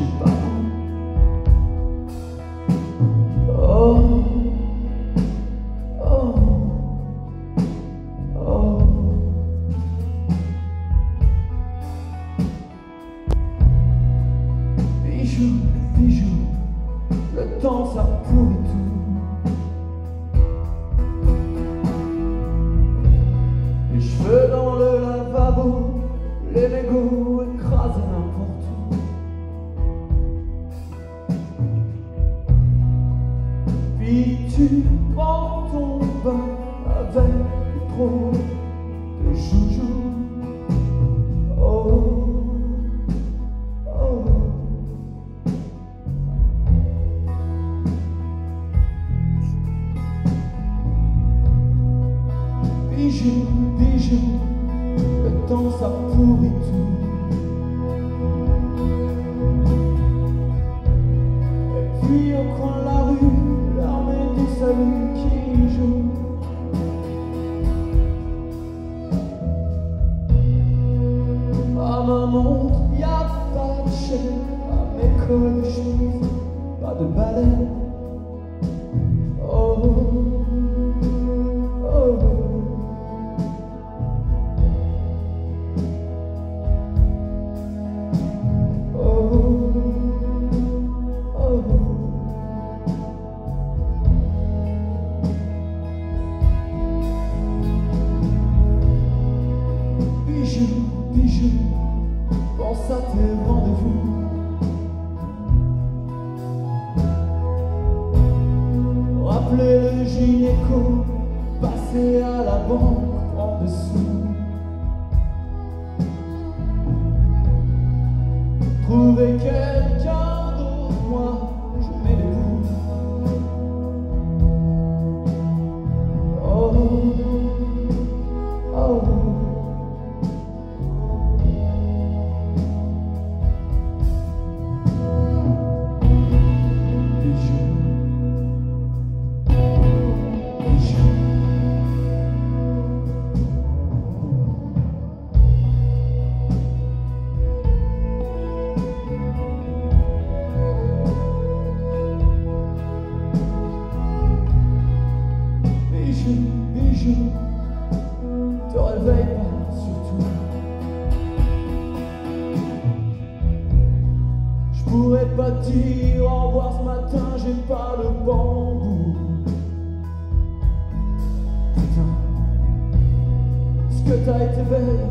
Oh, oh, oh. Bijoux, bijoux, le temps ça pourrit tout. Les cheveux dans le lavabo, les mégots tu prends ton bain avec trop de joujoux. Oh, oh. Bijoux, bijoux, le temps ça pourrit tout. Cols de pas de balai. Oh, oh. Bijoux, bijoux, pense à tes rendez-vous. Rappelez le gynéco, passer à la banque, prendre des Te réveille pas surtout. Je pourrais pas te dire au revoir ce matin, j'ai pas le bambou. Putain, ce que t'as été belle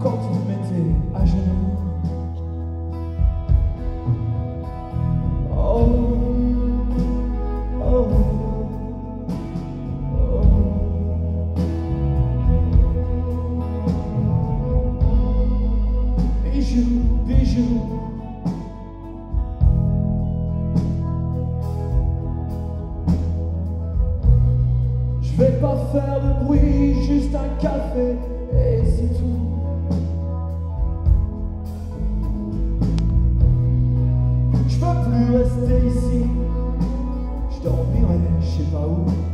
quand tu te mettais à genoux? Je vais pas faire de bruit, juste un café et c'est tout. Je peux plus rester ici, je dormirai je sais pas où.